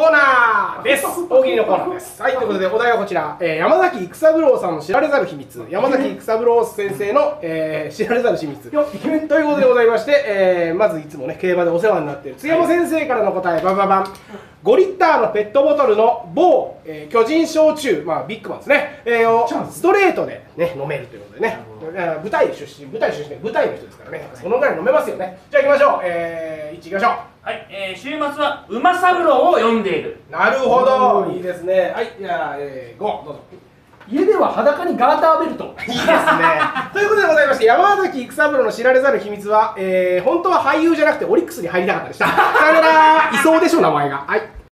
コーナーです。大喜利のコーナーです。はいということでお題はこちら、えー山崎育三郎さんの知られざる秘密。山崎育三郎先生の、えー知られざる秘密。ということでございまして、えーまずいつもね競馬でお世話になっている津山先生からの答え。バババン。5リッターのペットボトルの某、えー巨人焼酎、まあ、ビッグマンですね、えーをス。トレートで、ね、飲めるということでね、えー舞台出身舞台出身で舞台の人ですからね。そのぐらい飲めますよね。じゃあ行きましょう、えー、1行きましょはい、えー、週末は馬三郎を読んでいる。うなるほど。いいですね。はいじゃあ、えー、5どうぞ。家では裸にガーターベルト。いいですね。ということでございまして、山崎育三郎の知られざる秘密は、えー、本当は俳優じゃなくてオリックスに入りたかったでした。さよなら、いそうでしょ、名前が。はい。